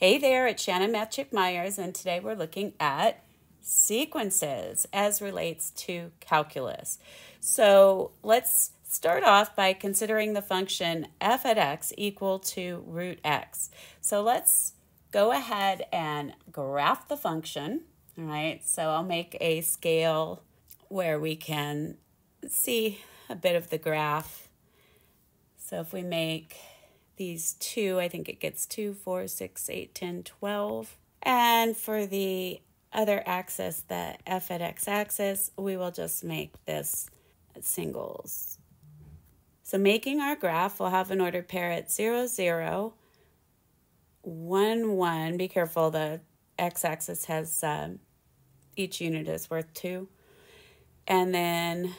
Hey there, it's Shannon Mathchick Myers, and today we're looking at sequences as relates to calculus. So let's start off by considering the function f at x equal to root x. So let's go ahead and graph the function. All right, so I'll make a scale where we can see a bit of the graph. So if we make these two, I think it gets 2, 4, 6, 8, 10, 12. And for the other axis, the f at x axis, we will just make this singles. So making our graph, we'll have an ordered pair at 0, 0, 1, 1. Be careful, the x-axis has, um, each unit is worth 2. And then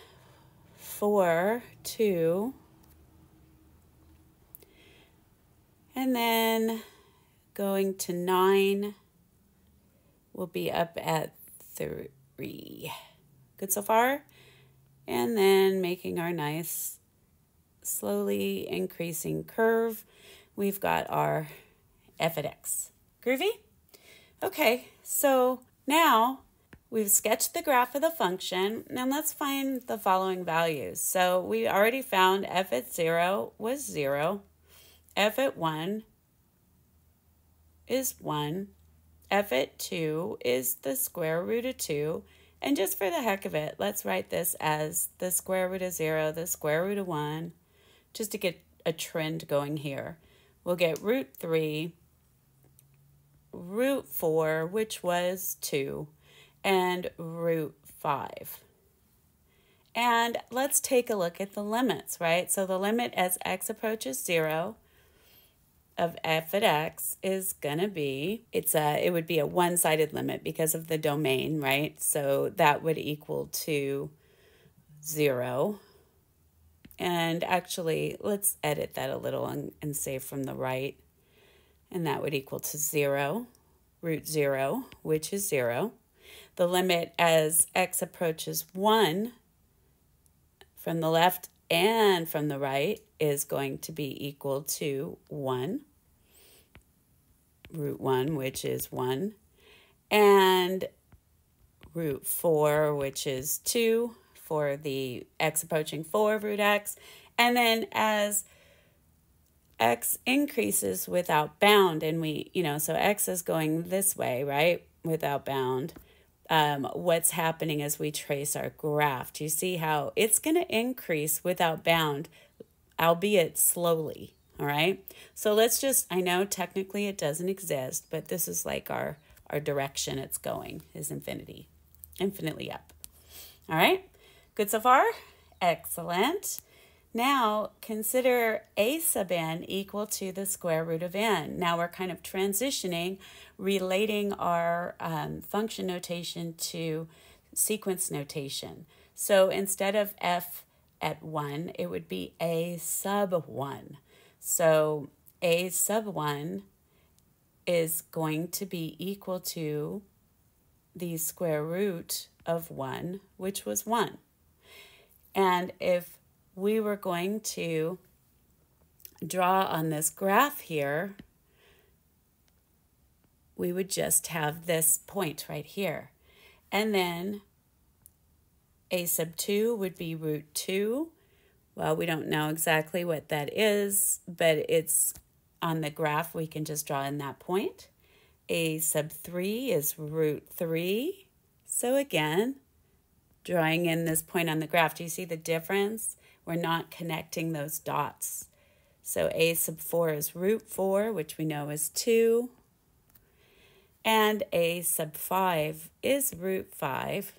4, 2, And then going to nine, we'll be up at three. Good so far? And then making our nice, slowly increasing curve, we've got our f at x. Groovy? Okay, so now we've sketched the graph of the function. Now let's find the following values. So we already found f at 0 was 0 f at 1 is 1. f at 2 is the square root of 2. And just for the heck of it, let's write this as the square root of 0, the square root of 1, just to get a trend going here. We'll get root 3, root 4, which was 2, and root 5. And let's take a look at the limits, right? So the limit as x approaches 0 of f at x is going to be, it's a, it would be a one-sided limit because of the domain, right? So that would equal to 0. And actually, let's edit that a little and, and say from the right. And that would equal to 0, root 0, which is 0. The limit as x approaches 1 from the left and from the right is going to be equal to 1 root 1, which is 1, and root 4, which is 2 for the x approaching 4 root x. And then as x increases without bound, and we, you know, so x is going this way, right, without bound, um, what's happening as we trace our graph. Do you see how it's going to increase without bound, albeit slowly? All right. So let's just, I know technically it doesn't exist, but this is like our, our direction it's going is infinity, infinitely up. All right. Good so far? Excellent. Now consider a sub n equal to the square root of n. Now we're kind of transitioning, relating our um, function notation to sequence notation. So instead of f at 1, it would be a sub 1. So a sub 1 is going to be equal to the square root of 1, which was 1. And if we were going to draw on this graph here, we would just have this point right here. And then a sub 2 would be root 2, well, we don't know exactly what that is, but it's on the graph. We can just draw in that point. A sub 3 is root 3. So again, drawing in this point on the graph, do you see the difference? We're not connecting those dots. So a sub 4 is root 4, which we know is 2. And a sub 5 is root 5,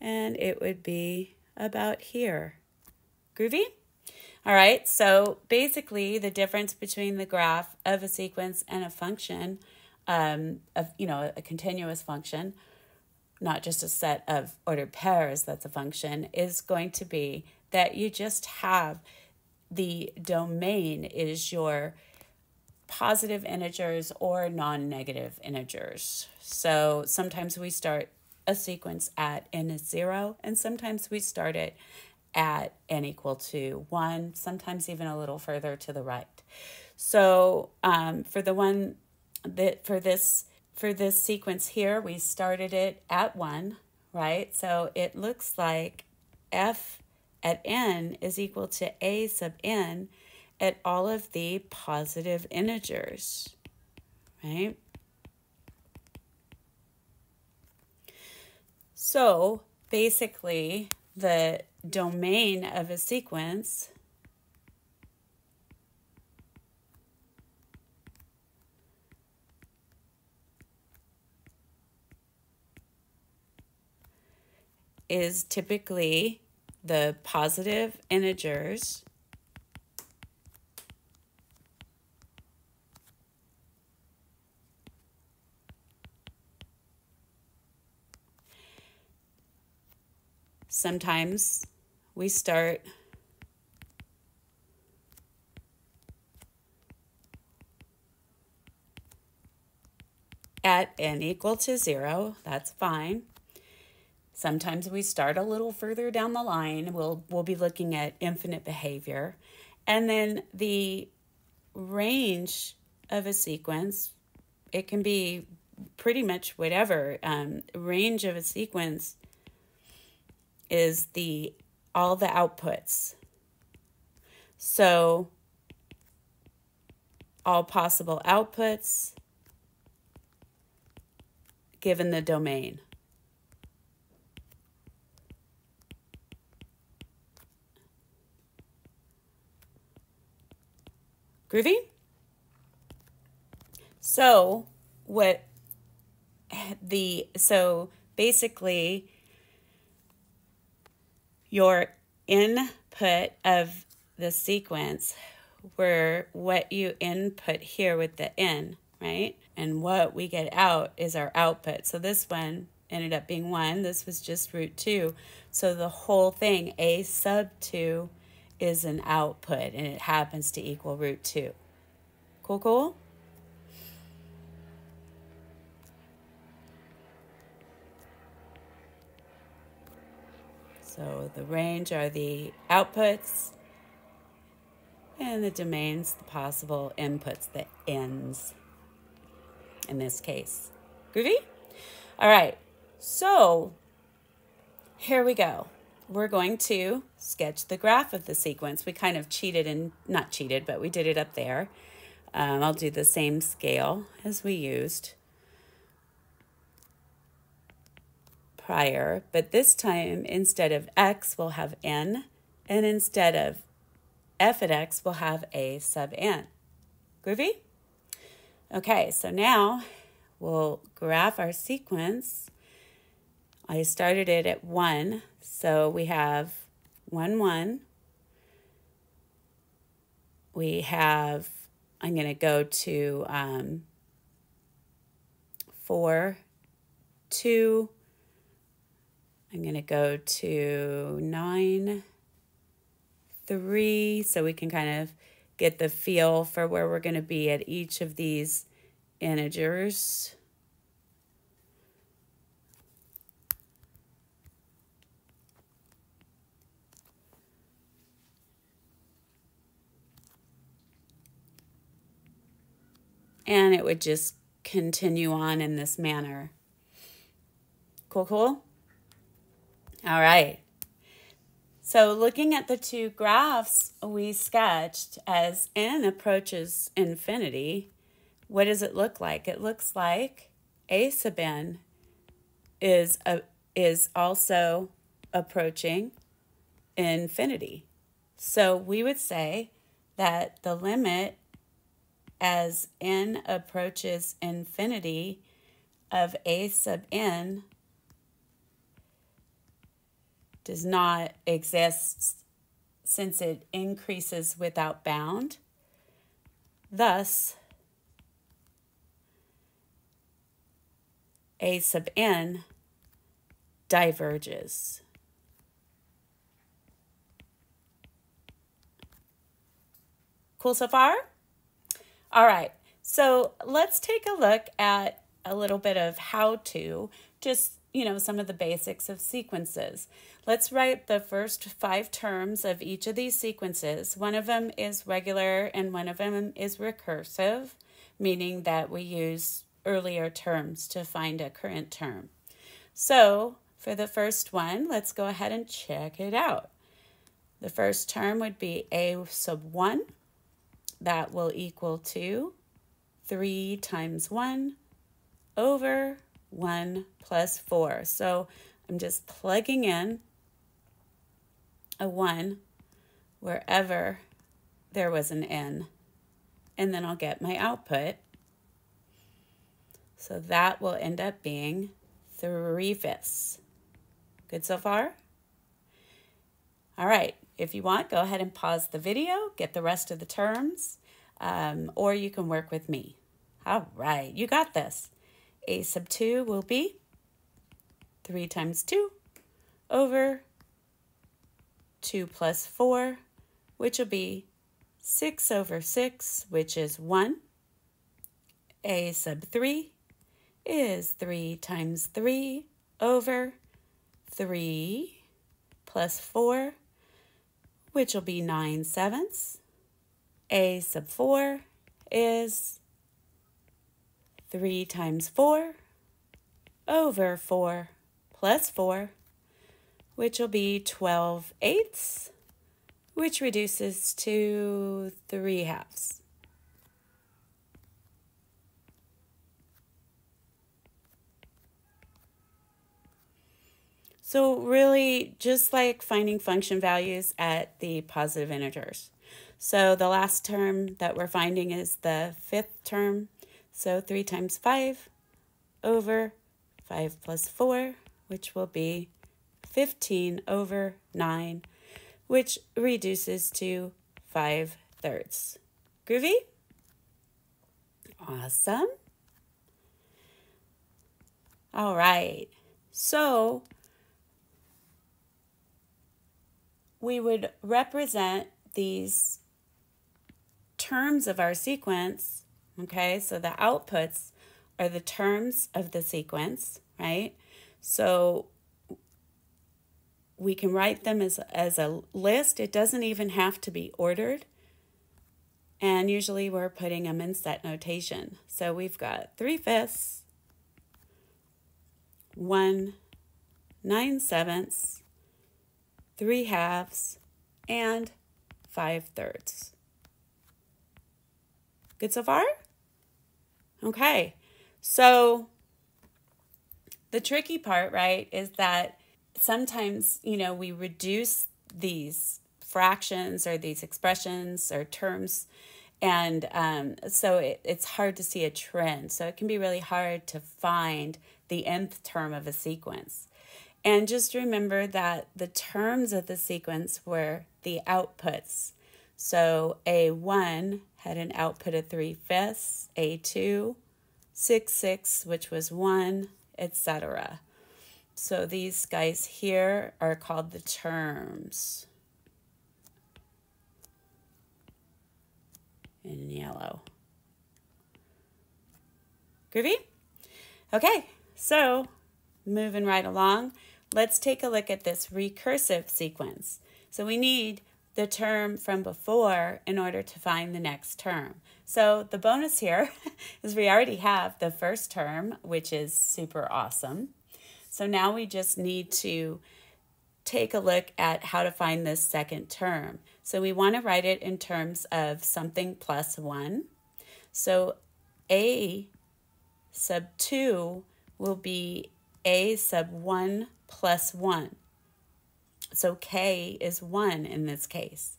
and it would be about here. Groovy? All right, so basically the difference between the graph of a sequence and a function, um, of you know, a continuous function, not just a set of ordered pairs that's a function, is going to be that you just have the domain is your positive integers or non-negative integers. So sometimes we start a sequence at n is zero, and sometimes we start it at n equal to 1, sometimes even a little further to the right. So um, for the one that for this for this sequence here, we started it at 1, right? So it looks like f at n is equal to a sub n at all of the positive integers, right? So basically, the domain of a sequence. Is typically the positive integers sometimes we start at n equal to zero, that's fine. Sometimes we start a little further down the line. We'll, we'll be looking at infinite behavior. And then the range of a sequence, it can be pretty much whatever. Um, range of a sequence is the all the outputs. So all possible outputs given the domain. Groovy? So, what the, so basically, your input of the sequence were what you input here with the in, right? And what we get out is our output. So this one ended up being 1. This was just root 2. So the whole thing, a sub 2, is an output, and it happens to equal root 2. Cool, cool? So the range are the outputs, and the domains, the possible inputs, the ends in this case. Groovy? All right, so here we go. We're going to sketch the graph of the sequence. We kind of cheated and not cheated, but we did it up there. Um, I'll do the same scale as we used prior, but this time instead of x, we'll have n, and instead of f at x, we'll have a sub n. Groovy? Okay, so now we'll graph our sequence. I started it at 1, so we have 1, 1. We have, I'm going to go to um, 4, 2. I'm going to go to 9, 3, so we can kind of get the feel for where we're going to be at each of these integers. And it would just continue on in this manner. Cool, cool? All right. So looking at the two graphs we sketched as n approaches infinity, what does it look like? It looks like a sub n is, a, is also approaching infinity. So we would say that the limit as n approaches infinity of a sub n does not exist since it increases without bound. Thus, a sub n diverges. Cool so far? All right, so let's take a look at a little bit of how to, just, you know, some of the basics of sequences. Let's write the first five terms of each of these sequences. One of them is regular and one of them is recursive. meaning that we use earlier terms to find a current term. So for the first one, let's go ahead and check it out. The first term would be a sub 1. That will equal to 3 times 1 over 1 plus 4. So I'm just plugging in a 1 wherever there was an n. And then I'll get my output. So that will end up being 3 fifths. Good so far? All right, if you want, go ahead and pause the video, get the rest of the terms, um, or you can work with me. All right, you got this. A sub 2 will be 3 times 2 over 2 plus 4, which will be 6 over 6, which is 1. A sub 3 is 3 times 3 over 3 plus 4, which will be 9 sevenths. A sub 4 is 3 times 4 over 4 plus 4, which will be 12 eighths, which reduces to 3 halves. So really just like finding function values at the positive integers. So the last term that we're finding is the fifth term. So 3 times 5 over 5 plus 4, which will be 15 over 9, which reduces to 5 thirds. Groovy? Awesome. All right. So we would represent these terms of our sequence, okay? So the outputs are the terms of the sequence, right? So we can write them as, as a list. It doesn't even have to be ordered. And usually we're putting them in set notation. So we've got 3 fifths, 1 9 sevenths, 3 halves, and 5 thirds. Good so far? Okay, so the tricky part, right, is that sometimes, you know, we reduce these fractions or these expressions or terms and um, so it, it's hard to see a trend. So it can be really hard to find the nth term of a sequence. And just remember that the terms of the sequence were the outputs. So A1 had an output of 3 fifths, A2, 6 6, which was 1, etc. So these guys here are called the terms in yellow. Groovy? Okay, so moving right along. Let's take a look at this recursive sequence. So we need the term from before in order to find the next term. So the bonus here is we already have the first term, which is super awesome. So now we just need to take a look at how to find this second term. So we want to write it in terms of something plus 1. So a sub 2 will be a sub 1 plus 1. So k is 1 in this case.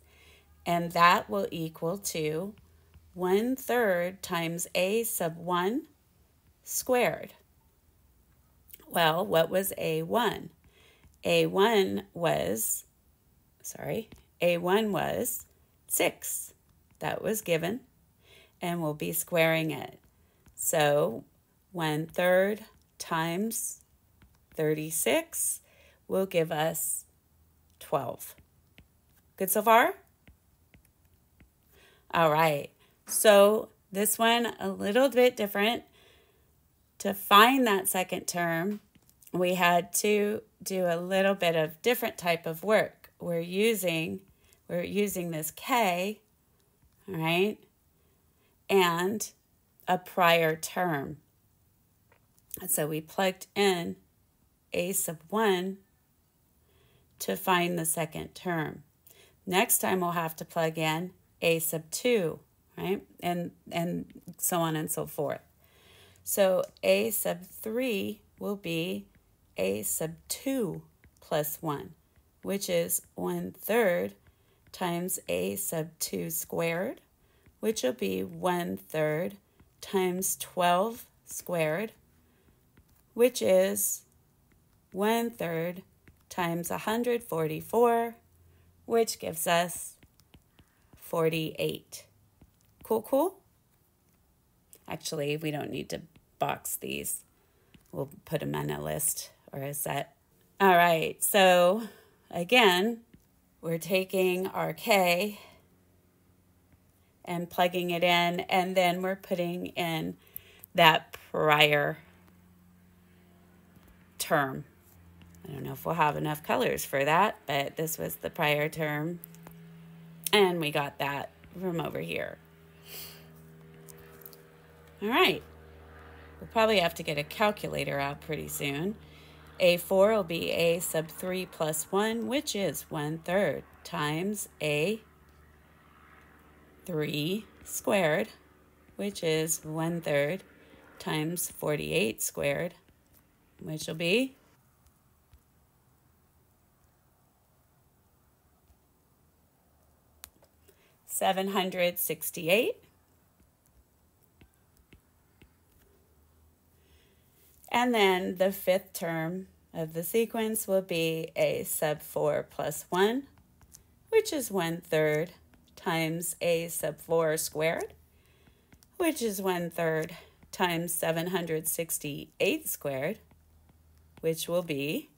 And that will equal to 1 third times a sub 1 squared. Well, what was a1? a1 was, sorry, a1 was 6. That was given. And we'll be squaring it. So 1 third times 36 will give us 12. Good so far? All right. So this one a little bit different. To find that second term, we had to do a little bit of different type of work. We're using we're using this K, all right? And a prior term. So we plugged in a sub 1 to find the second term. Next time we'll have to plug in a sub 2, right? And, and so on and so forth. So a sub 3 will be a sub 2 plus 1, which is 1 third times a sub 2 squared, which will be 1 third times 12 squared, which is 1 third times 144, which gives us 48. Cool, cool? Actually, we don't need to box these. We'll put them on a list or a set. All right, so again, we're taking our K and plugging it in, and then we're putting in that prior term. I don't know if we'll have enough colors for that, but this was the prior term. And we got that from over here. All right. We'll probably have to get a calculator out pretty soon. A4 will be A sub 3 plus 1, which is 1 third, times A 3 squared, which is 1 third, times 48 squared, which will be seven hundred sixty-eight. And then the fifth term of the sequence will be a sub 4 plus 1, which is 1 third times a sub 4 squared, which is 1 third times 768 squared, which will be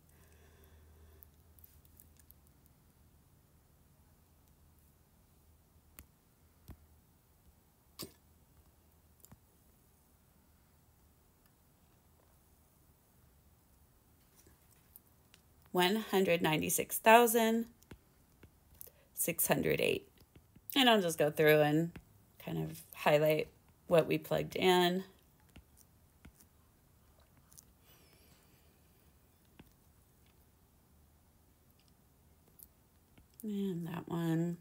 one hundred ninety six thousand six hundred eight. And I'll just go through and kind of highlight what we plugged in. And that one.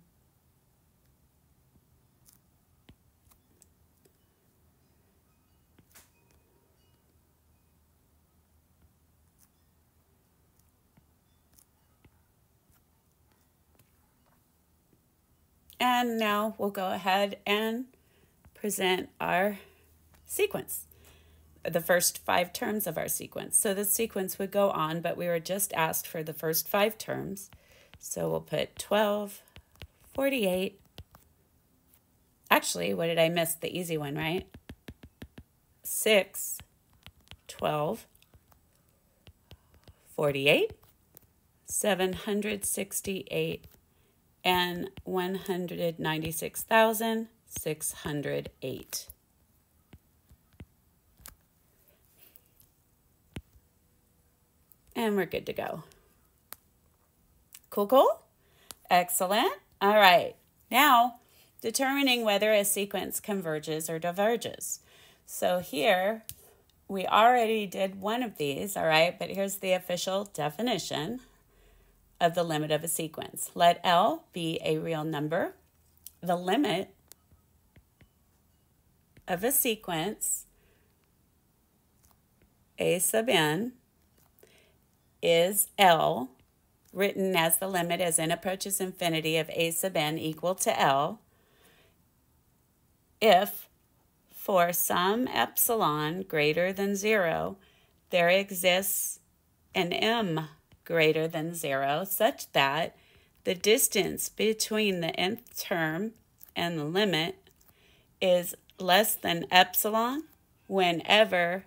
And now we'll go ahead and present our sequence, the first five terms of our sequence. So the sequence would go on, but we were just asked for the first five terms. So we'll put 12, 48. Actually, what did I miss? The easy one, right? 6, 12, 48, 768, and 196,608. And we're good to go. Cool, cool? Excellent. All right. Now, determining whether a sequence converges or diverges. So here, we already did one of these, all right, but here's the official definition of the limit of a sequence. Let L be a real number. The limit of a sequence, A sub n, is L, written as the limit as n approaches infinity of A sub n equal to L, if for some epsilon greater than zero, there exists an m greater than zero such that the distance between the nth term and the limit is less than epsilon whenever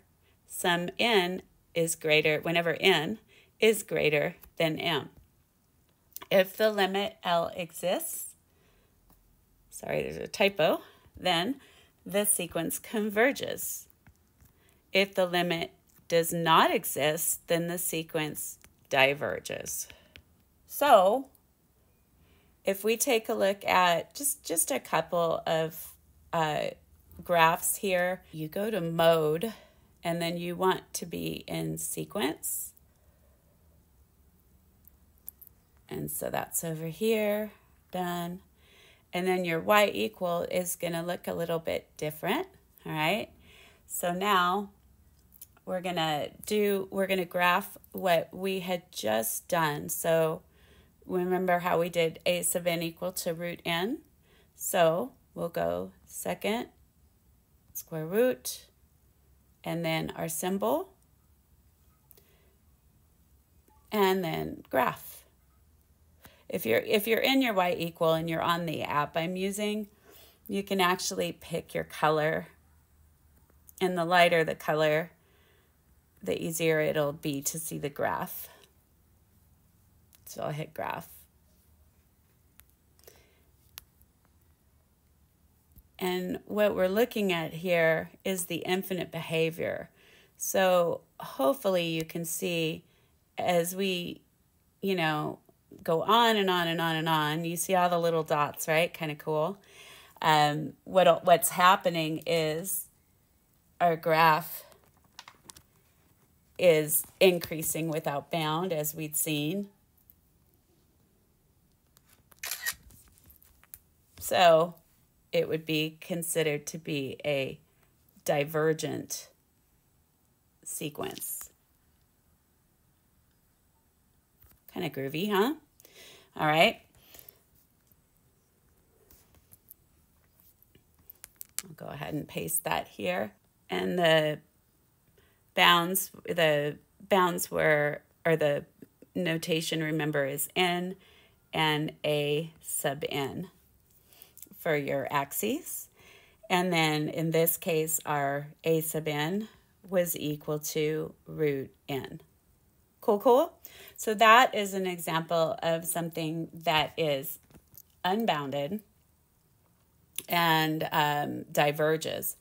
some n is greater, whenever n is greater than m. If the limit L exists, sorry, there's a typo, then the sequence converges. If the limit does not exist, then the sequence diverges. So if we take a look at just, just a couple of uh, graphs here, you go to mode and then you want to be in sequence. And so that's over here, done. And then your y equal is going to look a little bit different, all right? So now we're going to do, we're going to graph what we had just done. So remember how we did a sub n equal to root n? So we'll go second square root and then our symbol and then graph. If you're if you're in your y equal and you're on the app I'm using, you can actually pick your color. And the lighter the color, the easier it'll be to see the graph. So I'll hit graph. And what we're looking at here is the infinite behavior. So hopefully you can see as we, you know, go on and on and on and on, you see all the little dots, right? Kind of cool. Um, what, what's happening is our graph is increasing without bound as we'd seen. So it would be considered to be a divergent sequence. Kind of groovy, huh? All right. I'll go ahead and paste that here. And the bounds, the bounds were, or the notation, remember, is n and a sub n for your axes. And then in this case, our a sub n was equal to root n. Cool, cool? So that is an example of something that is unbounded and um, diverges.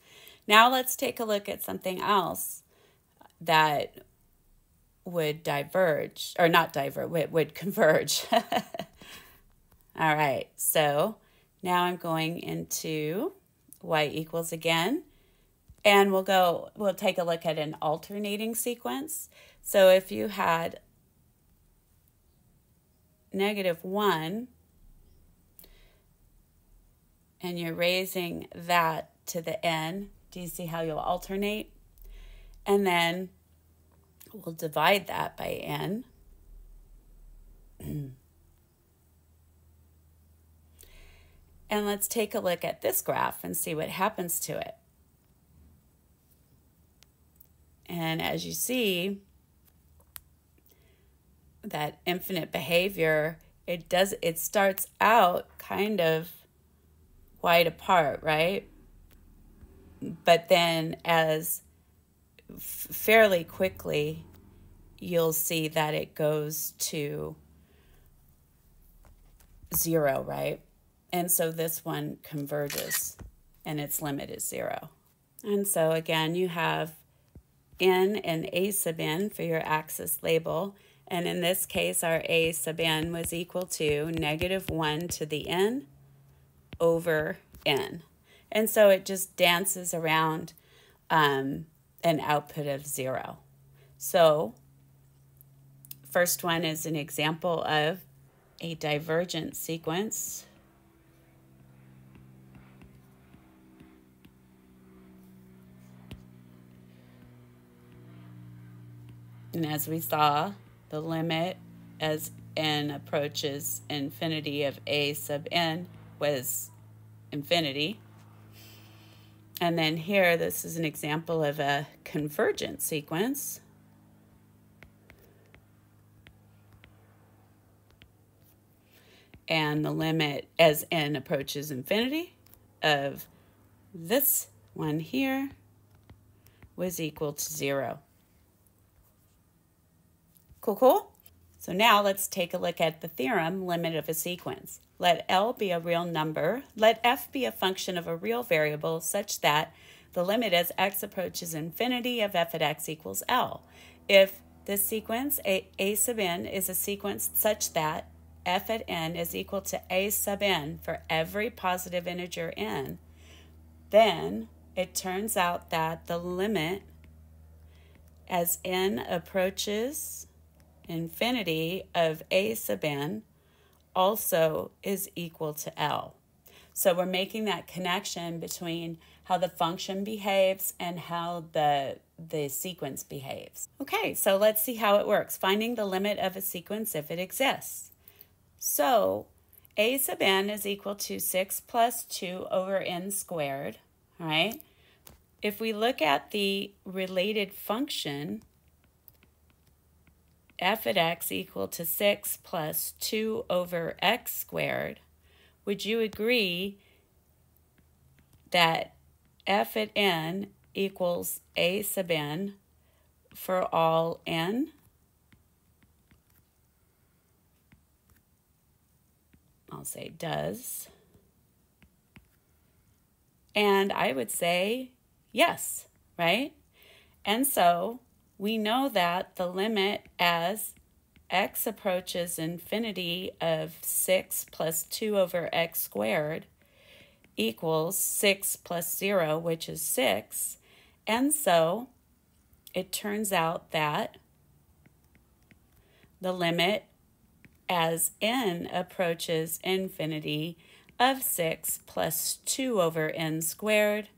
Now let's take a look at something else that would diverge, or not diverge, would, would converge. All right, so now I'm going into y equals again. And we'll go, we'll take a look at an alternating sequence. So if you had negative 1 and you're raising that to the n, do you see how you'll alternate? And then we'll divide that by n. And let's take a look at this graph and see what happens to it. And as you see, that infinite behavior, it does it starts out kind of wide apart, right? But then as fairly quickly you'll see that it goes to zero, right? And so this one converges and its limit is zero. And so again, you have n and a sub n for your axis label. And in this case, our a sub n was equal to negative 1 to the n over n. And so it just dances around um, an output of 0. So first one is an example of a divergent sequence. And as we saw, the limit as n approaches infinity of a sub n was infinity. And then here, this is an example of a convergent sequence. And the limit as n approaches infinity of this one here was equal to zero. Cool, cool? So now let's take a look at the theorem limit of a sequence. Let L be a real number. Let F be a function of a real variable such that the limit as x approaches infinity of f at x equals L. If this sequence, a, a sub n, is a sequence such that f at n is equal to a sub n for every positive integer n, then it turns out that the limit as n approaches infinity of a sub n also is equal to L. So we're making that connection between how the function behaves and how the, the sequence behaves. Okay, so let's see how it works. Finding the limit of a sequence if it exists. So a sub n is equal to 6 plus 2 over n squared, all right? If we look at the related function, f at x equal to 6 plus 2 over x squared, would you agree that f at n equals a sub n for all n? I'll say does. And I would say yes, right? And so we know that the limit as x approaches infinity of 6 plus 2 over x squared equals 6 plus 0, which is 6. And so it turns out that the limit as n approaches infinity of 6 plus 2 over n squared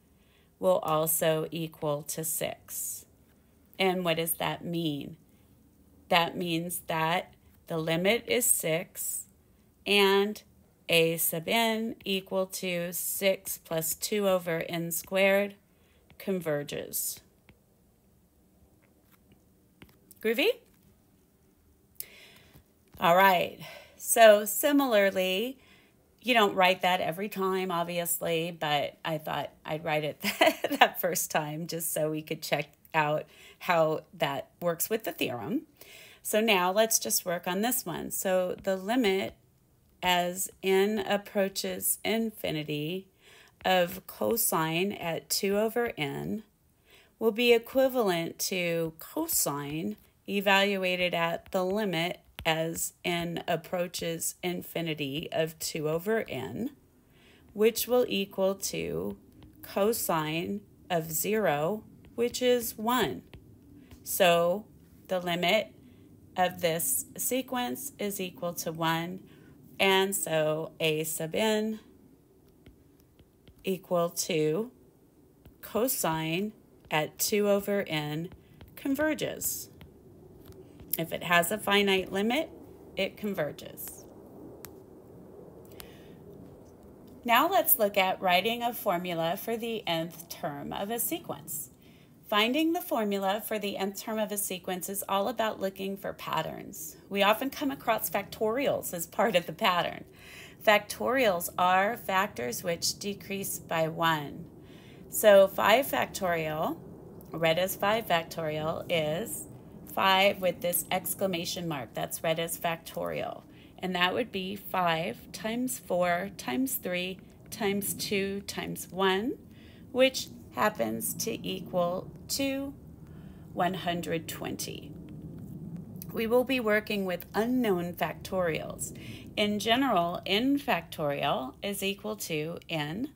will also equal to 6. And what does that mean? That means that the limit is 6 and a sub n equal to 6 plus 2 over n squared converges. Groovy? All right. So similarly, you don't write that every time, obviously, but I thought I'd write it that first time just so we could check out how that works with the theorem. So now let's just work on this one. So the limit as n approaches infinity of cosine at 2 over n will be equivalent to cosine evaluated at the limit as n approaches infinity of 2 over n, which will equal to cosine of 0 which is 1. So the limit of this sequence is equal to 1, and so a sub n equal to cosine at 2 over n converges. If it has a finite limit, it converges. Now let's look at writing a formula for the nth term of a sequence. Finding the formula for the nth term of a sequence is all about looking for patterns. We often come across factorials as part of the pattern. Factorials are factors which decrease by 1. So 5 factorial, read as 5 factorial, is 5 with this exclamation mark. That's read as factorial. And that would be 5 times 4 times 3 times 2 times 1, which happens to equal to 120. We will be working with unknown factorials. In general, n factorial is equal to n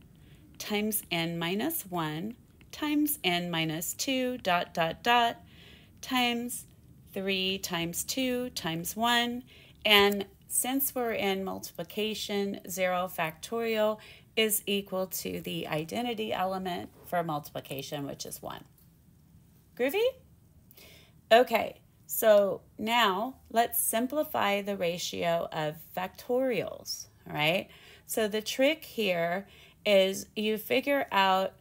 times n minus 1 times n minus 2 dot dot dot times 3 times 2 times 1. And since we're in multiplication, 0 factorial is equal to the identity element for multiplication, which is 1. Groovy? Okay, so now let's simplify the ratio of factorials, all right? So the trick here is you figure out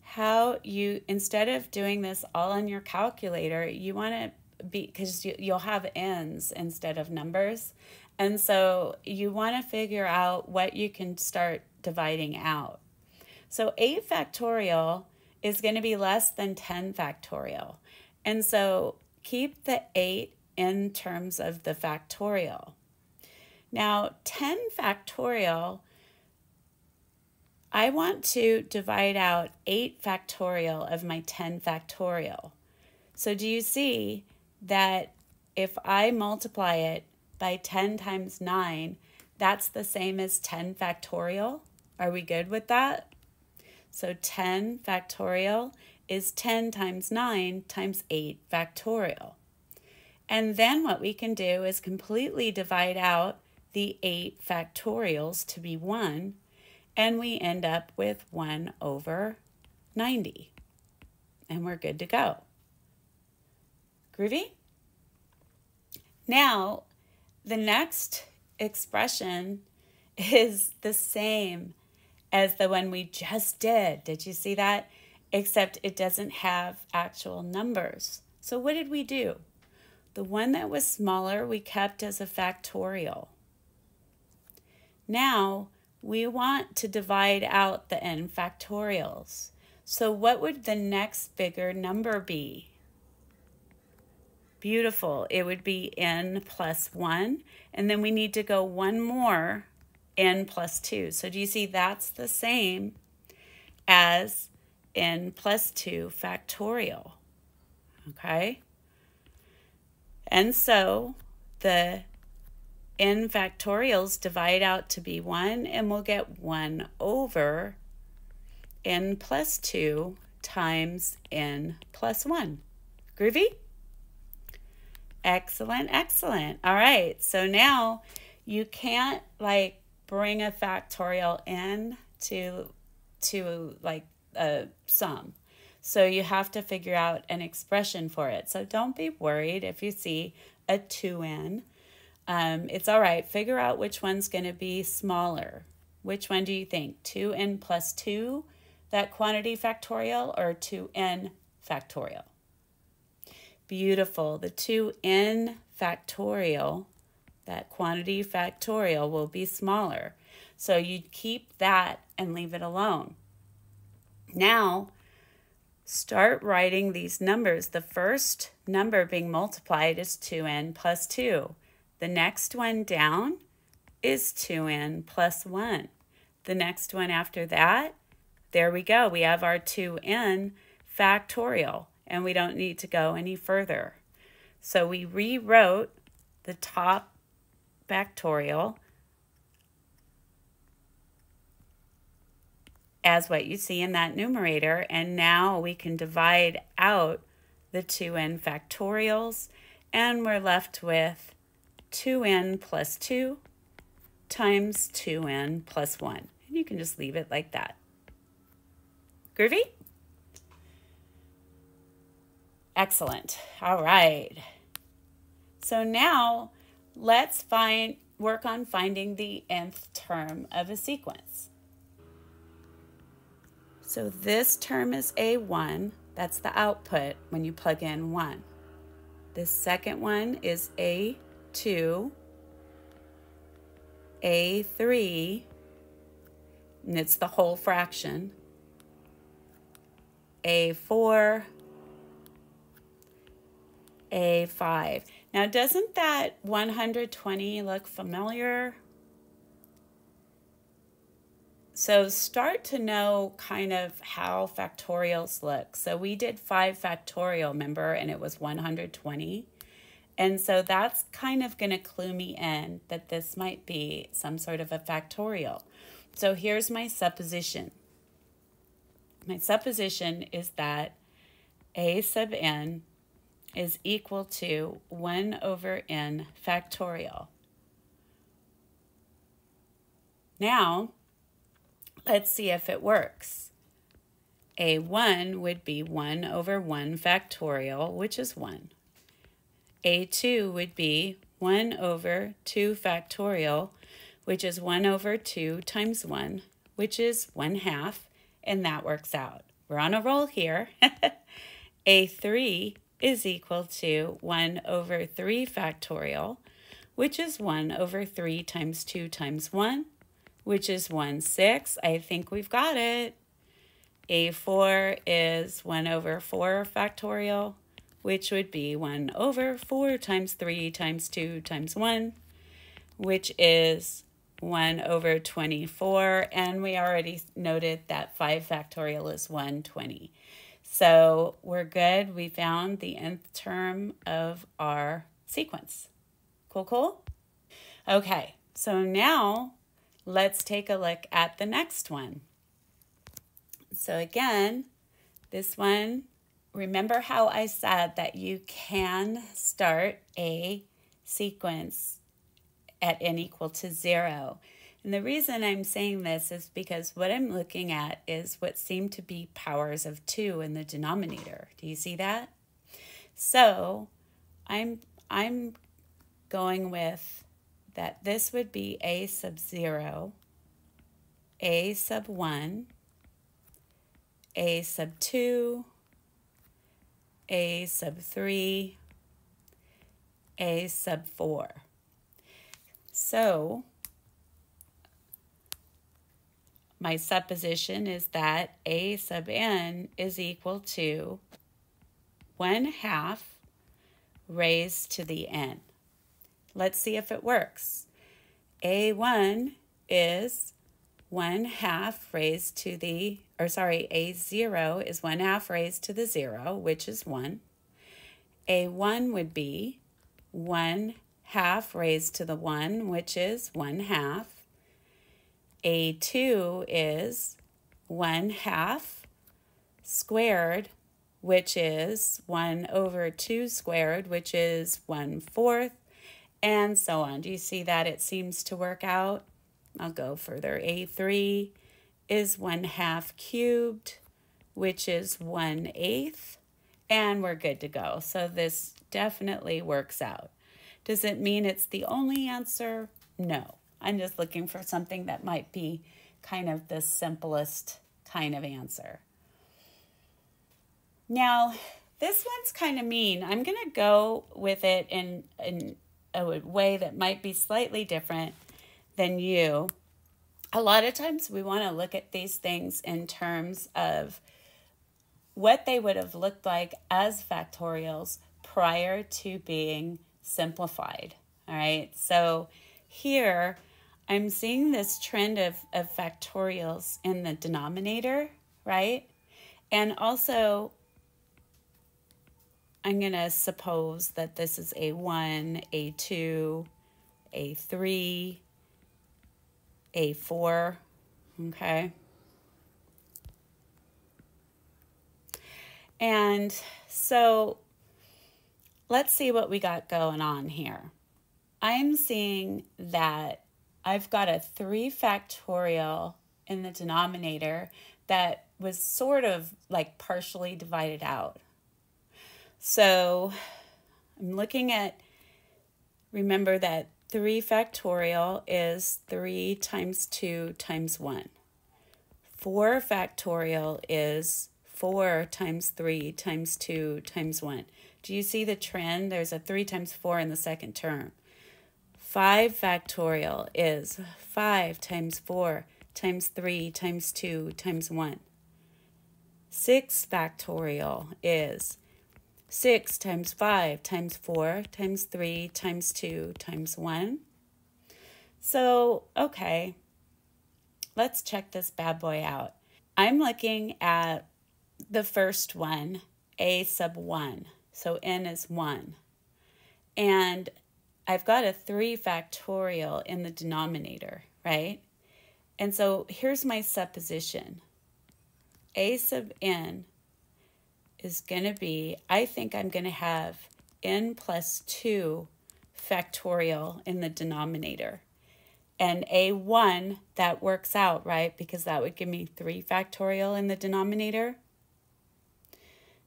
how you, instead of doing this all on your calculator, you want to be, because you, you'll have n's instead of numbers. And so you want to figure out what you can start dividing out. So 8 factorial is going to be less than 10 factorial. And so keep the 8 in terms of the factorial. Now 10 factorial, I want to divide out 8 factorial of my 10 factorial. So do you see that if I multiply it by 10 times 9, that's the same as 10 factorial? Are we good with that? So 10 factorial is 10 times 9 times 8 factorial. And then what we can do is completely divide out the 8 factorials to be 1, and we end up with 1 over 90. And we're good to go. Groovy? Now, the next expression is the same as the one we just did. Did you see that? Except it doesn't have actual numbers. So what did we do? The one that was smaller we kept as a factorial. Now we want to divide out the n factorials. So what would the next bigger number be? Beautiful. It would be n plus 1. And then we need to go one more n plus 2. So do you see that's the same as n plus 2 factorial? Okay? And so the n factorials divide out to be 1, and we'll get 1 over n plus 2 times n plus 1. Groovy? Excellent, excellent. All right, so now you can't like bring a factorial in to to like a sum. So you have to figure out an expression for it. So don't be worried if you see a 2n. Um, it's all right. Figure out which one's going to be smaller. Which one do you think? 2n plus 2, that quantity factorial, or 2n factorial? Beautiful. The 2n factorial, that quantity factorial, will be smaller. So you keep that and leave it alone. Now, start writing these numbers. The first number being multiplied is 2n plus 2. The next one down is 2n plus 1. The next one after that, there we go. We have our 2n factorial and we don't need to go any further. So we rewrote the top factorial as what you see in that numerator, and now we can divide out the 2n factorials, and we're left with 2n plus 2 times 2n plus 1. And you can just leave it like that. Groovy? Excellent. All right. So now let's find work on finding the nth term of a sequence. So this term is A1. That's the output when you plug in 1. The second one is A2, A3, and it's the whole fraction, A4, a5. Now, doesn't that 120 look familiar? So start to know kind of how factorials look. So we did 5 factorial, remember, and it was 120. And so that's kind of going to clue me in that this might be some sort of a factorial. So here's my supposition. My supposition is that a sub n is equal to 1 over n factorial. Now, let's see if it works. A1 would be 1 over 1 factorial, which is 1. A2 would be 1 over 2 factorial, which is 1 over 2 times 1, which is 1 half, and that works out. We're on a roll here. A3 is equal to 1 over 3 factorial, which is 1 over 3 times 2 times 1, which is 1 6. I think we've got it. A4 is 1 over 4 factorial, which would be 1 over 4 times 3 times 2 times 1, which is 1 over 24. And we already noted that 5 factorial is 120. So we're good. We found the nth term of our sequence. Cool, cool? Okay, so now let's take a look at the next one. So again, this one, remember how I said that you can start a sequence at n equal to zero. And the reason I'm saying this is because what I'm looking at is what seem to be powers of 2 in the denominator. Do you see that? So I'm, I'm going with that this would be a sub 0, a sub 1, a sub 2, a sub 3, a sub 4. So my supposition is that a sub n is equal to 1 half raised to the n. Let's see if it works. A1 is 1 half raised to the, or sorry, A0 is 1 half raised to the 0, which is 1. A1 would be 1 half raised to the 1, which is 1 half. A2 is 1 half squared, which is 1 over 2 squared, which is 1 fourth, and so on. Do you see that it seems to work out? I'll go further. A3 is 1 half cubed, which is 1 eighth, and we're good to go. So this definitely works out. Does it mean it's the only answer? No. I'm just looking for something that might be kind of the simplest kind of answer. Now, this one's kind of mean. I'm going to go with it in, in a way that might be slightly different than you. A lot of times we want to look at these things in terms of what they would have looked like as factorials prior to being simplified. All right, so here I'm seeing this trend of, of factorials in the denominator, right? And also, I'm going to suppose that this is A1, A2, A3, A4, okay? And so let's see what we got going on here. I'm seeing that I've got a 3 factorial in the denominator that was sort of like partially divided out. So I'm looking at, remember that 3 factorial is 3 times 2 times 1. 4 factorial is 4 times 3 times 2 times 1. Do you see the trend? There's a 3 times 4 in the second term. 5 factorial is 5 times 4 times 3 times 2 times 1. 6 factorial is 6 times 5 times 4 times 3 times 2 times 1. So, okay, let's check this bad boy out. I'm looking at the first one, a sub 1. So n is 1. And I've got a 3 factorial in the denominator, right? And so here's my supposition. A sub n is going to be, I think I'm going to have n plus 2 factorial in the denominator. And a1, that works out, right? Because that would give me 3 factorial in the denominator.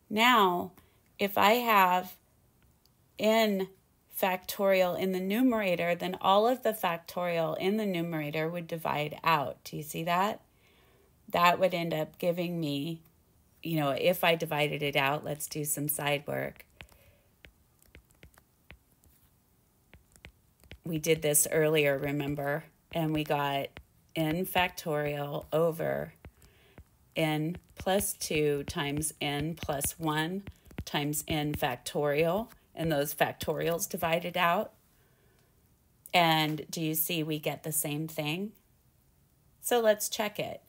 Now, if I have n factorial in the numerator, then all of the factorial in the numerator would divide out. Do you see that? That would end up giving me, you know, if I divided it out, let's do some side work. We did this earlier, remember? And we got n factorial over n plus 2 times n plus 1 times n factorial and those factorials divided out. And do you see we get the same thing? So let's check it.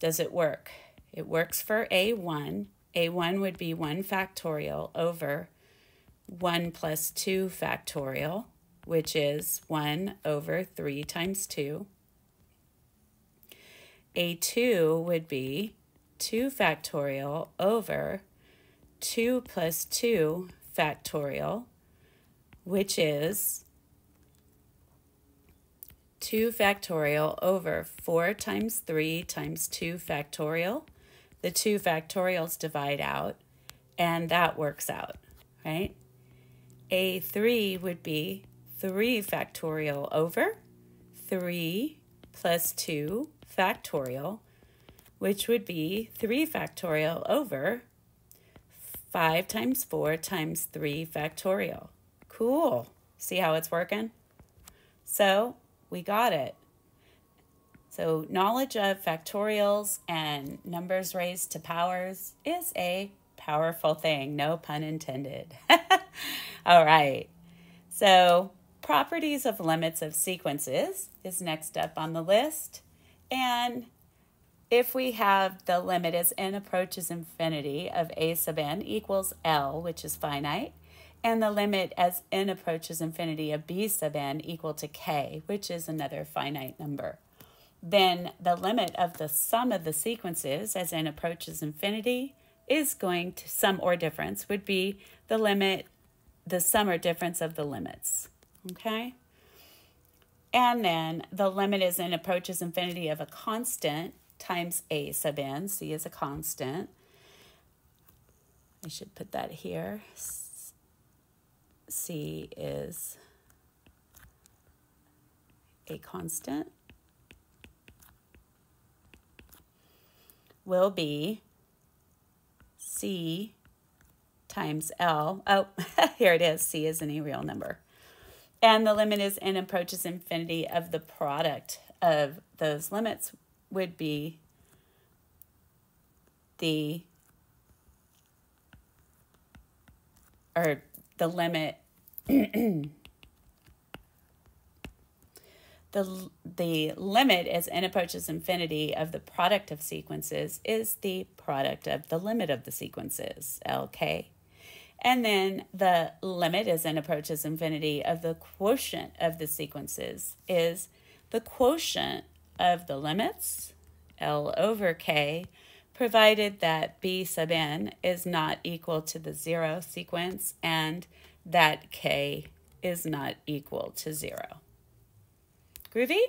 Does it work? It works for A1. A1 would be 1 factorial over 1 plus 2 factorial, which is 1 over 3 times 2. A2 would be 2 factorial over 2 plus 2 factorial, which is 2 factorial over 4 times 3 times 2 factorial. The 2 factorials divide out, and that works out, right? A3 would be 3 factorial over 3 plus 2 factorial, which would be 3 factorial over 5 times 4 times 3 factorial. Cool. See how it's working? So we got it. So knowledge of factorials and numbers raised to powers is a powerful thing, no pun intended. All right. So properties of limits of sequences is next up on the list. And if we have the limit as n approaches infinity of a sub n equals L, which is finite, and the limit as n approaches infinity of b sub n equal to k, which is another finite number, then the limit of the sum of the sequences as n approaches infinity is going to sum or difference would be the limit, the sum or difference of the limits. Okay? And then the limit as n approaches infinity of a constant times a sub n. C is a constant. I should put that here. C is a constant. Will be C times L. Oh, here it is. C is any real number. And the limit is n approaches infinity of the product of those limits would be the or the limit the the limit as n approaches infinity of the product of sequences is the product of the limit of the sequences lk and then the limit as n approaches infinity of the quotient of the sequences is the quotient of the limits, L over K, provided that B sub n is not equal to the zero sequence and that K is not equal to zero. Groovy?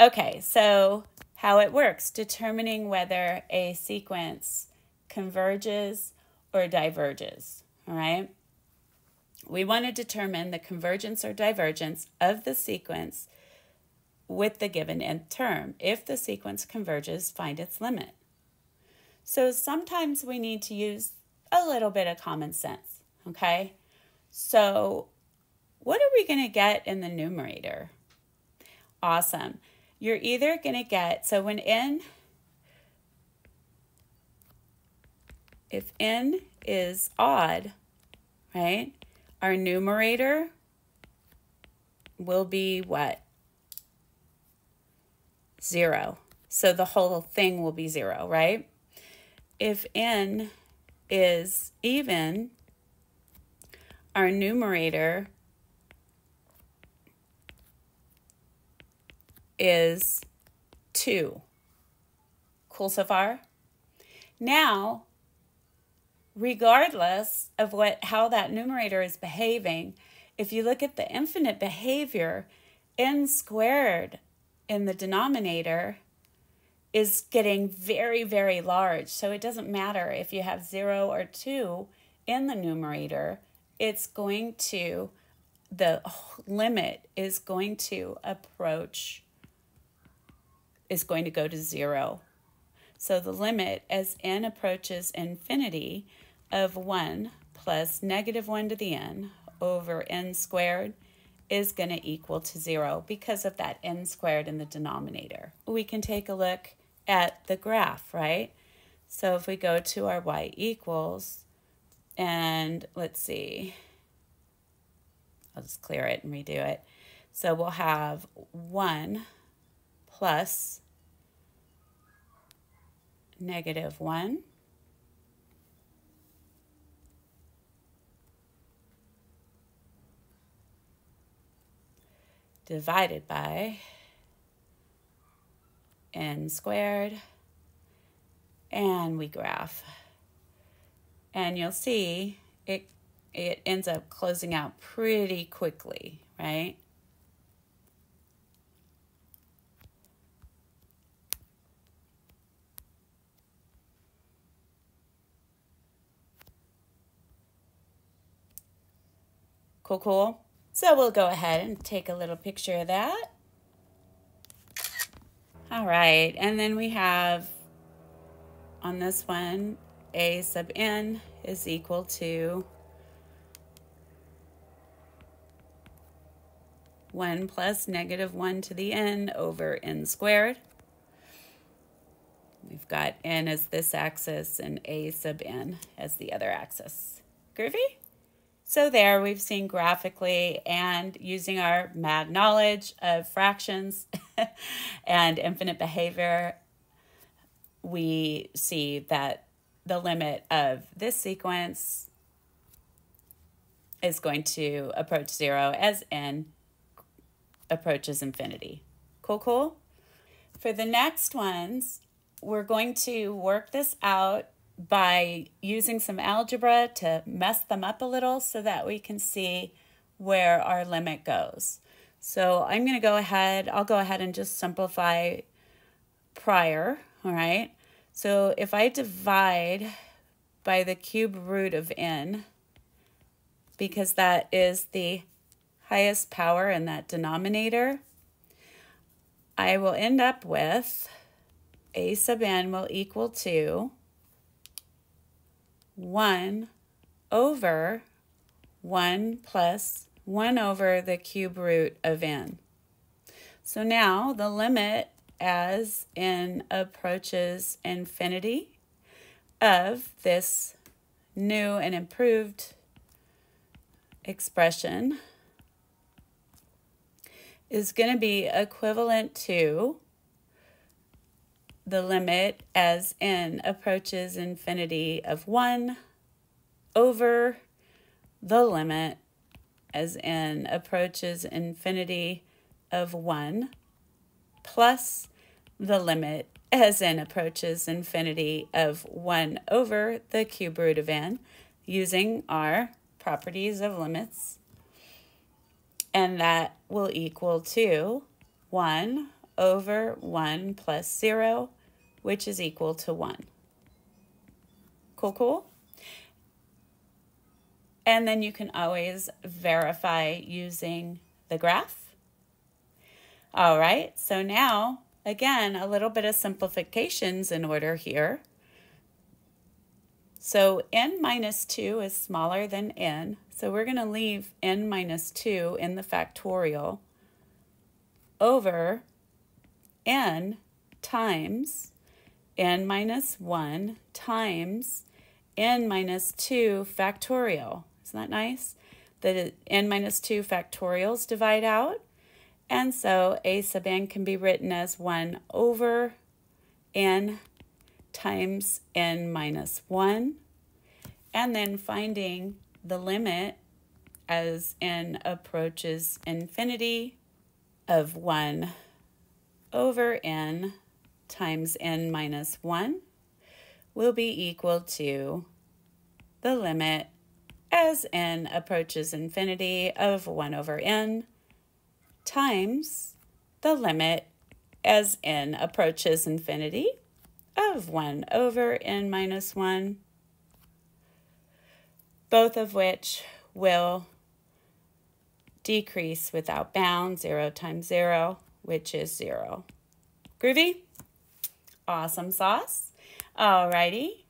Okay, so how it works, determining whether a sequence converges or diverges, all right? We want to determine the convergence or divergence of the sequence with the given nth term. If the sequence converges, find its limit. So sometimes we need to use a little bit of common sense, okay? So what are we going to get in the numerator? Awesome. You're either going to get, so when n, if n is odd, right, our numerator will be what? Zero. So the whole thing will be zero, right? If n is even, our numerator is 2. Cool so far? Now, regardless of what how that numerator is behaving, if you look at the infinite behavior, n squared in the denominator is getting very, very large. So it doesn't matter if you have zero or two in the numerator, it's going to, the limit is going to approach, is going to go to zero. So the limit as n approaches infinity of 1 plus negative 1 to the n over n squared is going to equal to 0 because of that n squared in the denominator. We can take a look at the graph, right? So if we go to our y equals, and let's see, I'll just clear it and redo it. So we'll have 1 plus negative 1 divided by n squared and we graph. And you'll see it, it ends up closing out pretty quickly, right? Cool, cool. So we'll go ahead and take a little picture of that. All right, and then we have on this one, a sub n is equal to 1 plus negative 1 to the n over n squared. We've got n as this axis and a sub n as the other axis. Groovy? So there we've seen graphically and using our mad knowledge of fractions and infinite behavior, we see that the limit of this sequence is going to approach zero as n approaches infinity. Cool, cool? For the next ones, we're going to work this out by using some algebra to mess them up a little so that we can see where our limit goes. So I'm going to go ahead, I'll go ahead and just simplify prior, all right? So if I divide by the cube root of n, because that is the highest power in that denominator, I will end up with a sub n will equal to 1 over 1 plus 1 over the cube root of n. So now the limit as n approaches infinity of this new and improved expression is going to be equivalent to the limit as n approaches infinity of 1 over the limit as n approaches infinity of 1 plus the limit as n approaches infinity of 1 over the cube root of n using our properties of limits. And that will equal to 1 over 1 plus 0, which is equal to 1. Cool, cool? And then you can always verify using the graph. All right, so now, again, a little bit of simplifications in order here. So n minus 2 is smaller than n, so we're going to leave n minus 2 in the factorial over n times n minus 1 times n minus 2 factorial. Isn't that nice? The n minus 2 factorials divide out. And so a sub n can be written as 1 over n times n minus 1. And then finding the limit as n approaches infinity of 1 over n times n minus 1 will be equal to the limit as n approaches infinity of 1 over n times the limit as n approaches infinity of 1 over n minus 1, both of which will decrease without bound, 0 times 0, which is 0. Groovy? Awesome sauce. Alrighty.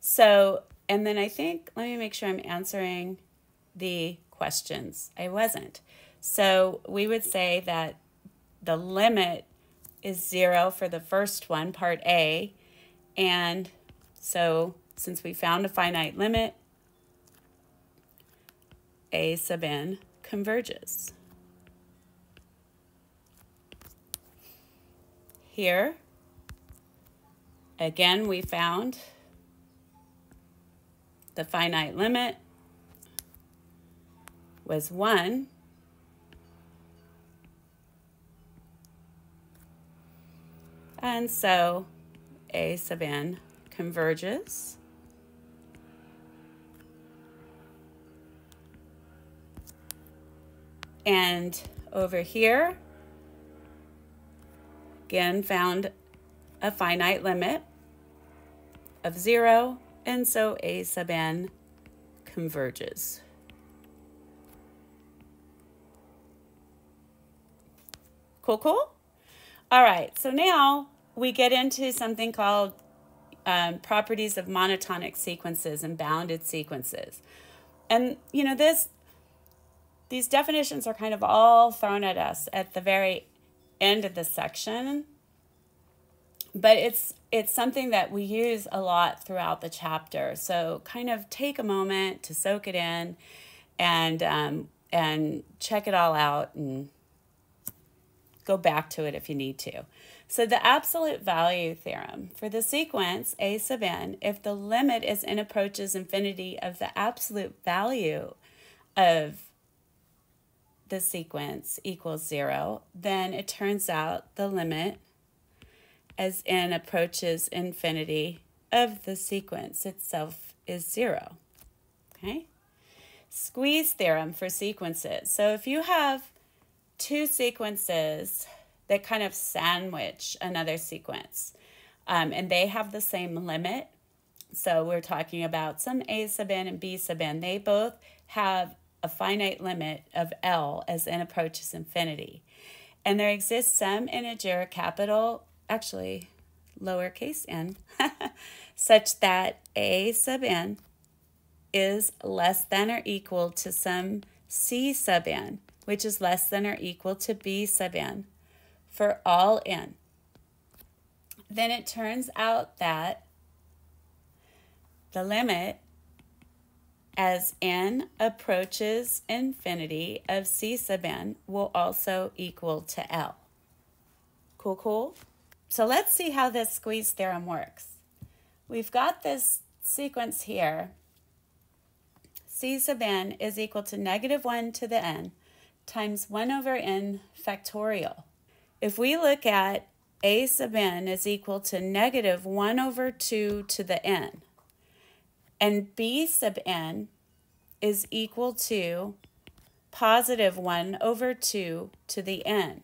So, and then I think, let me make sure I'm answering the questions. I wasn't. So we would say that the limit is zero for the first one, part A. And so since we found a finite limit, A sub n converges. Here, again, we found the finite limit was 1 And so A sub n converges. And over here, again, found a finite limit of zero, and so A sub n converges. Cool, cool? All right, so now we get into something called um, properties of monotonic sequences and bounded sequences. And, you know, this these definitions are kind of all thrown at us at the very end of the section. But it's it's something that we use a lot throughout the chapter. So kind of take a moment to soak it in and um, and check it all out and go back to it if you need to. So the absolute value theorem for the sequence a sub n, if the limit is n approaches infinity of the absolute value of the sequence equals zero, then it turns out the limit as n approaches infinity of the sequence itself is zero. Okay? Squeeze theorem for sequences. So if you have two sequences that kind of sandwich another sequence. Um, and they have the same limit. So we're talking about some A sub n and B sub n. They both have a finite limit of L as n approaches infinity. And there exists some integer, capital, actually lowercase n, such that A sub n is less than or equal to some C sub n which is less than or equal to b sub n for all n. Then it turns out that the limit as n approaches infinity of c sub n will also equal to L. Cool, cool? So let's see how this squeeze theorem works. We've got this sequence here. c sub n is equal to negative 1 to the n times 1 over n factorial. If we look at a sub n is equal to negative 1 over 2 to the n, and b sub n is equal to positive 1 over 2 to the n.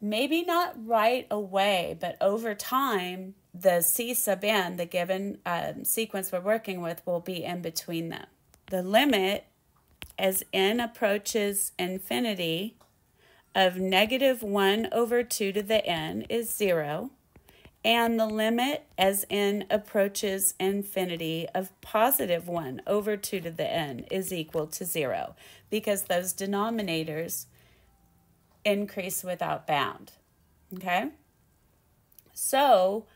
Maybe not right away, but over time, the c sub n, the given um, sequence we're working with, will be in between them. The limit as n approaches infinity of negative 1 over 2 to the n is 0, and the limit as n approaches infinity of positive 1 over 2 to the n is equal to 0, because those denominators increase without bound. Okay? So,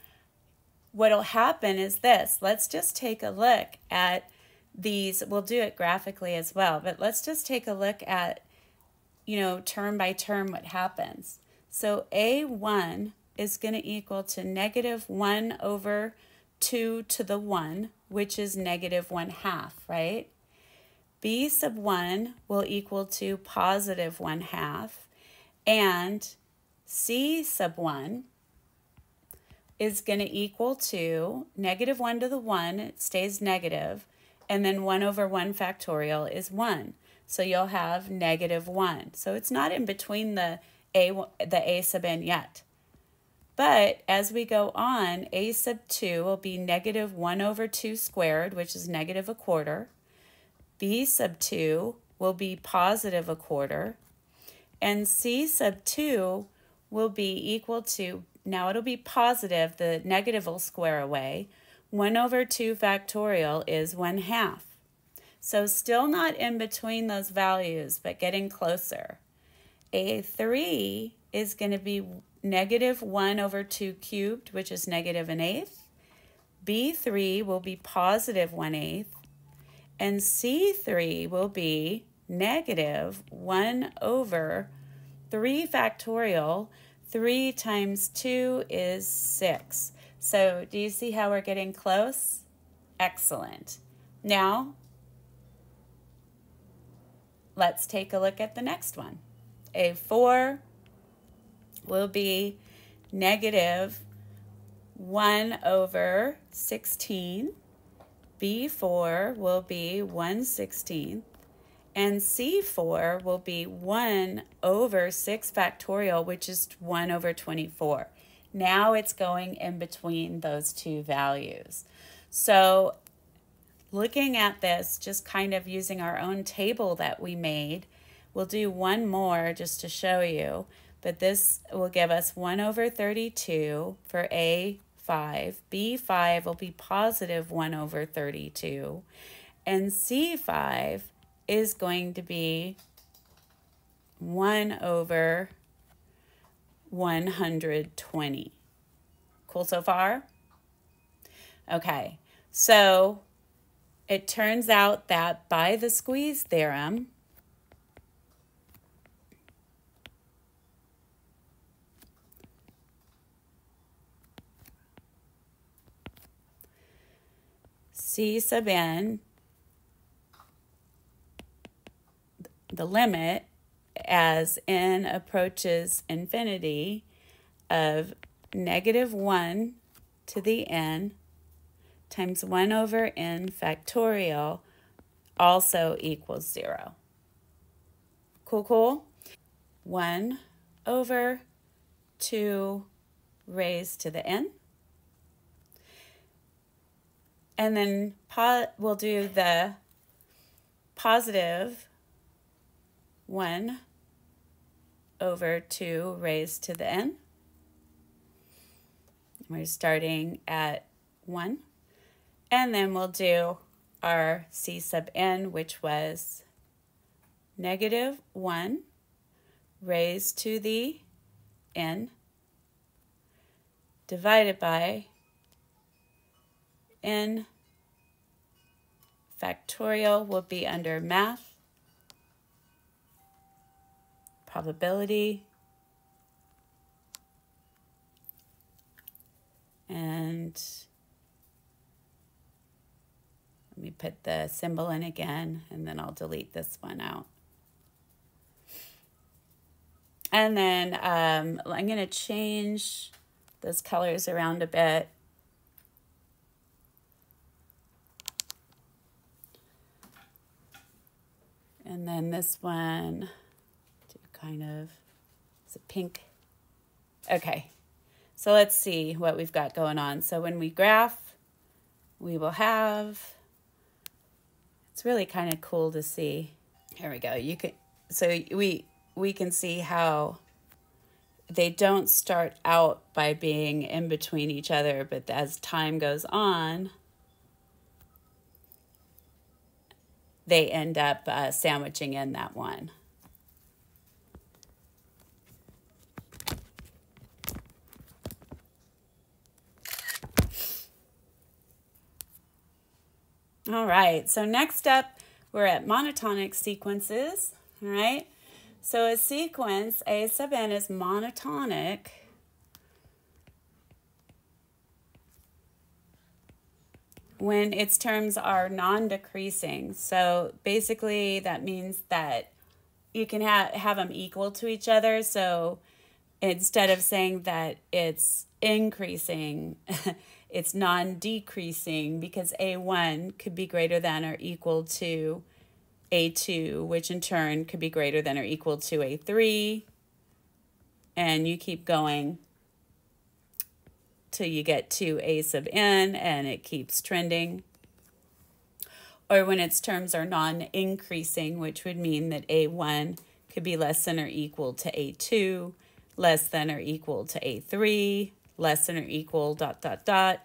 what'll happen is this. Let's just take a look at these, we'll do it graphically as well, but let's just take a look at, you know, term by term what happens. So A1 is going to equal to negative 1 over 2 to the 1, which is negative 1 half, right? B sub 1 will equal to positive 1 half, and C sub 1 is going to equal to negative 1 to the 1, it stays negative, and then 1 over 1 factorial is 1. So you'll have negative 1. So it's not in between the a, the a sub n yet. But as we go on, a sub 2 will be negative 1 over 2 squared, which is negative a quarter. b sub 2 will be positive a quarter. And c sub 2 will be equal to, now it'll be positive, the negative will square away, 1 over 2 factorial is 1 half. So still not in between those values, but getting closer. A3 is going to be negative 1 over 2 cubed, which is negative an eighth. B3 will be positive 1 eighth. And C3 will be negative 1 over 3 factorial. 3 times 2 is 6. So do you see how we're getting close? Excellent. Now, let's take a look at the next one. A4 will be negative 1 over 16. B4 will be 1 16th. And C4 will be 1 over 6 factorial, which is 1 over 24. Now it's going in between those two values. So looking at this, just kind of using our own table that we made, we'll do one more just to show you. But this will give us 1 over 32 for A5. B5 will be positive 1 over 32. And C5 is going to be 1 over 120. Cool so far? Okay, so it turns out that by the squeeze theorem, C sub n the limit as n approaches infinity of negative 1 to the n times 1 over n factorial also equals 0. Cool, cool? 1 over 2 raised to the n. And then we'll do the positive 1 over 2 raised to the n. We're starting at 1. And then we'll do our c sub n, which was negative 1 raised to the n divided by n factorial will be under math probability. And let me put the symbol in again, and then I'll delete this one out. And then um, I'm going to change those colors around a bit. And then this one kind of, is it pink? Okay, so let's see what we've got going on. So when we graph, we will have, it's really kind of cool to see. Here we go. You can, so we, we can see how they don't start out by being in between each other, but as time goes on, they end up uh, sandwiching in that one. All right, so next up, we're at monotonic sequences, all right? So a sequence, A sub n is monotonic when its terms are non-decreasing. So basically that means that you can ha have them equal to each other. So instead of saying that it's increasing, it's non-decreasing because A1 could be greater than or equal to A2, which in turn could be greater than or equal to A3. And you keep going till you get to A sub n and it keeps trending. Or when its terms are non-increasing, which would mean that A1 could be less than or equal to A2, less than or equal to A3, less than or equal dot dot dot,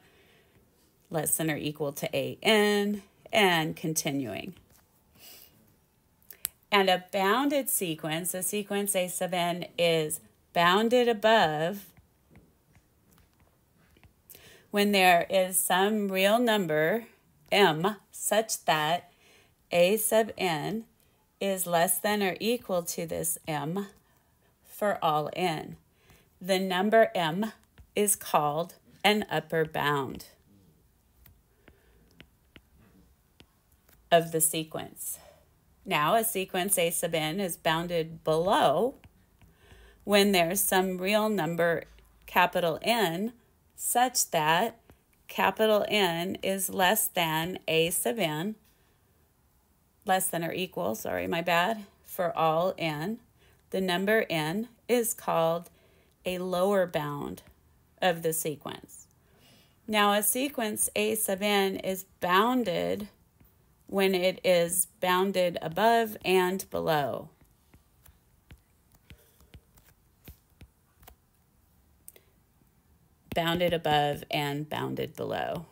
less than or equal to an, and continuing. And a bounded sequence, a sequence A sub n is bounded above when there is some real number, m, such that a sub n is less than or equal to this m for all n. The number m is called an upper bound of the sequence. Now, a sequence A sub n is bounded below when there's some real number, capital N, such that capital N is less than A sub n, less than or equal, sorry, my bad, for all n. The number n is called a lower bound of the sequence. Now, a sequence A sub n is bounded when it is bounded above and below. Bounded above and bounded below.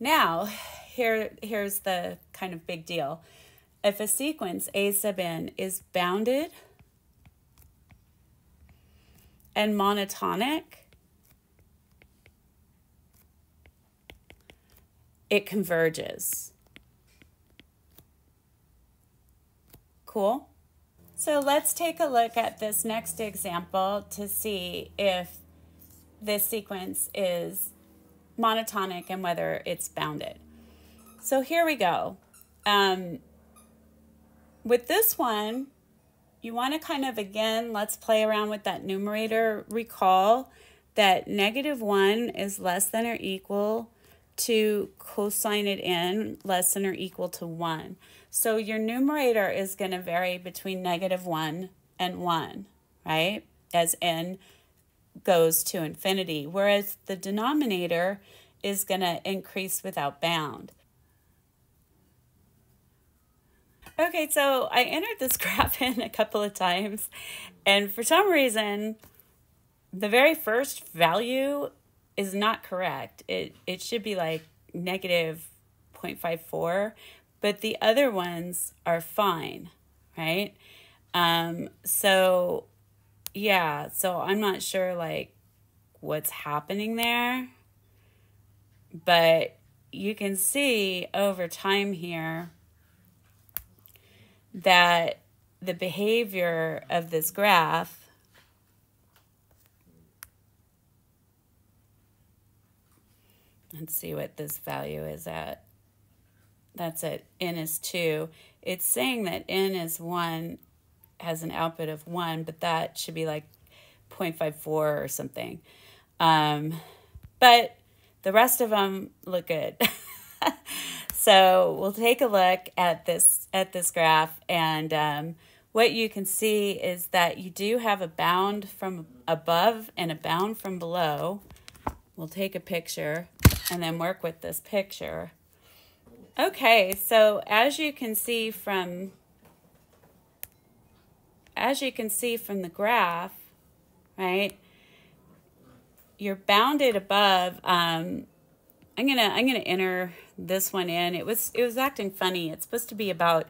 Now, here, here's the kind of big deal. If a sequence A sub n is bounded and monotonic, it converges. Cool? So let's take a look at this next example to see if this sequence is monotonic and whether it's bounded. So here we go. Um, with this one, you want to kind of, again, let's play around with that numerator. Recall that negative 1 is less than or equal to cosine it in less than or equal to 1. So your numerator is going to vary between negative 1 and 1, right? As n goes to infinity, whereas the denominator is going to increase without bound. Okay, so I entered this graph in a couple of times, and for some reason, the very first value is not correct. It it should be like negative 0.54, but the other ones are fine, right? Um, so yeah, so I'm not sure like what's happening there, but you can see over time here that the behavior of this graph let's see what this value is at. That's at n is 2 it's saying that n is 1 has an output of 1 but that should be like 0.54 or something. Um, but the rest of them look good. So we'll take a look at this at this graph and um, what you can see is that you do have a bound from above and a bound from below. We'll take a picture and then work with this picture. Okay, so as you can see from as you can see from the graph, right, you're bounded above. Um, I'm gonna I'm gonna enter this one in. It was it was acting funny. It's supposed to be about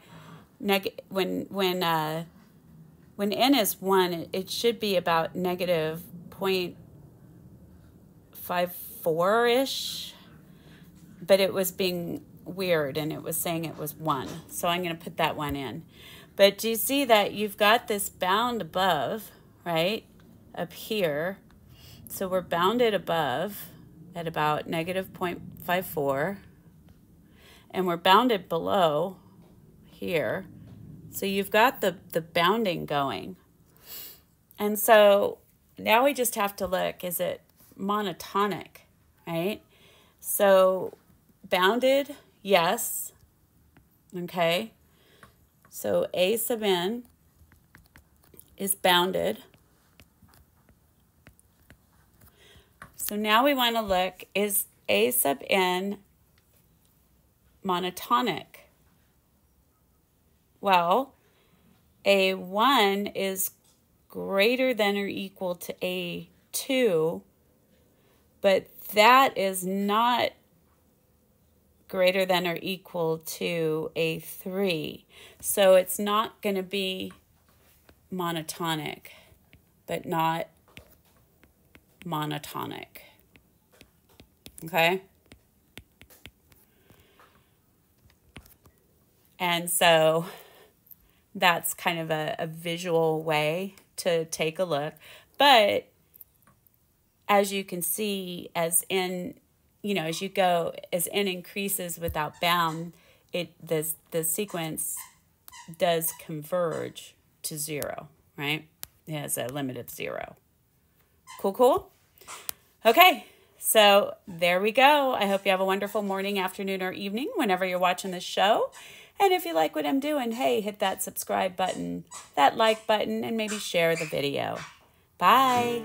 neg when when uh, when n is one, it, it should be about negative point five four ish, but it was being weird and it was saying it was one. So I'm going to put that one in. But do you see that you've got this bound above, right? Up here. So we're bounded above at about negative 0.54 and we're bounded below here. So you've got the, the bounding going. And so now we just have to look, is it monotonic, right? So bounded, yes. Okay. So A sub n is bounded. So now we want to look, is A sub n monotonic? Well, A1 is greater than or equal to A2, but that is not greater than or equal to A3. So it's not going to be monotonic, but not monotonic. Okay? And so that's kind of a, a visual way to take a look. But as you can see, as in, you know, as you go, as n increases without bound, it this the sequence does converge to zero, right? It has a limit of zero. Cool, cool? Okay, so there we go. I hope you have a wonderful morning, afternoon, or evening whenever you're watching this show. And if you like what I'm doing, hey, hit that subscribe button, that like button, and maybe share the video. Bye.